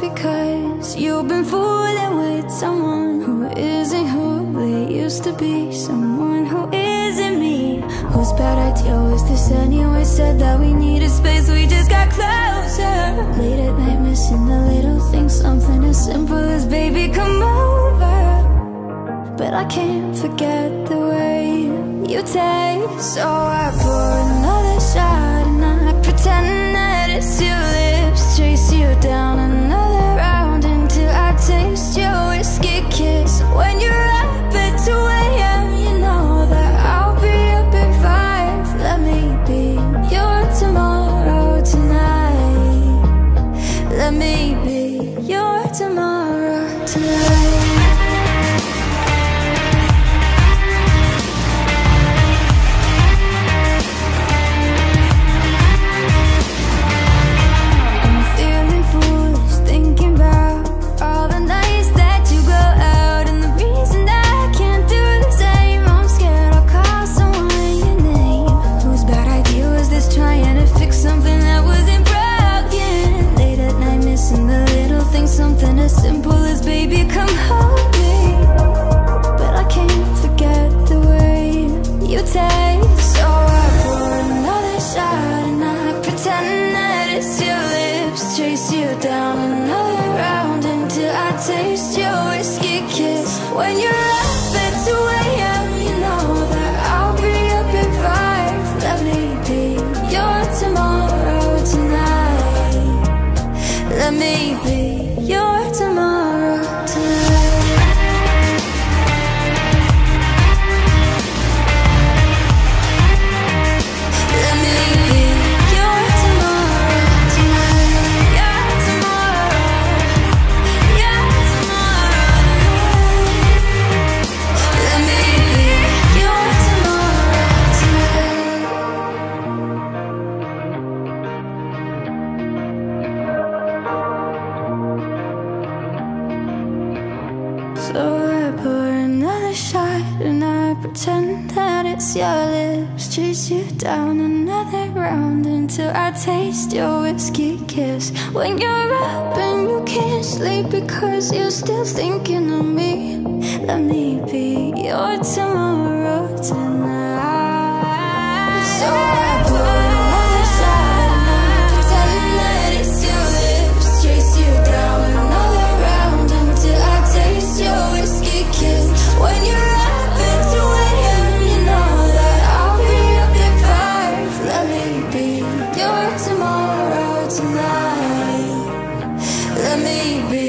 because you've been fooling with someone who isn't who they used to be. Someone who isn't me. Whose bad idea was this anyway? Said that we needed space, we just got closer. Late at night, missing the little things. Something as simple as baby, come over. But I can't forget the way you taste. So I pour another shot and I pretend that it's lips. Chase you down night, the little things, something as simple as baby, come hold me. But I can't forget the way you taste. So I pour another shot and I pretend that it's your lips. Chase you down another round until I taste your whiskey kiss. When you're up at 2 a.m., you know that I'll be up at 5. Let me be your tomorrow. Let me be So I pour another shot and I pretend that it's your lips. Chase you down another round until I taste your whiskey kiss. When you're up and you can't sleep because you're still thinking of me. Let me be your tomorrow tonight. Tonight. Let me be